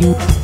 you.